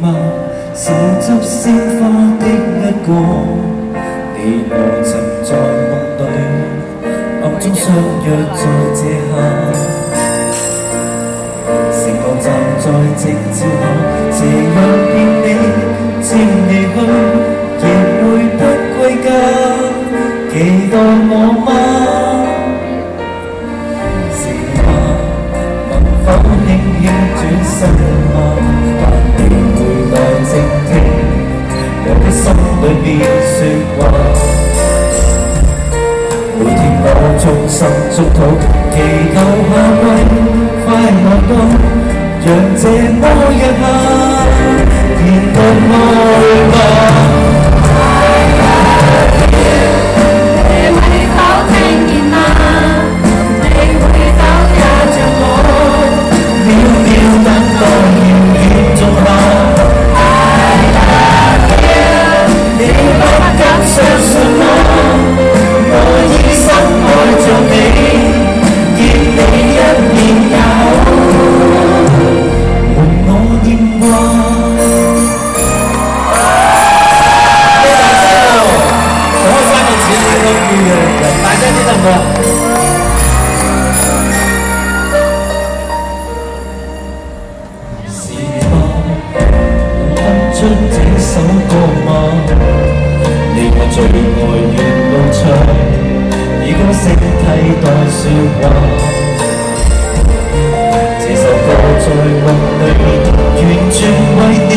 吗？是执鲜花的一个，你又曾在梦里，暗中相约在这刻。城墙站在夕照下，斜阳见你渐离去，亦会不归家，期待我吗？是吗？能否轻轻转身吗？里面说话。每天我衷心祝祷，祈求下季快乐到，让这么一刻出这首歌吗？你我最爱沿路唱，以歌声替代说话。这首歌在梦里完全为你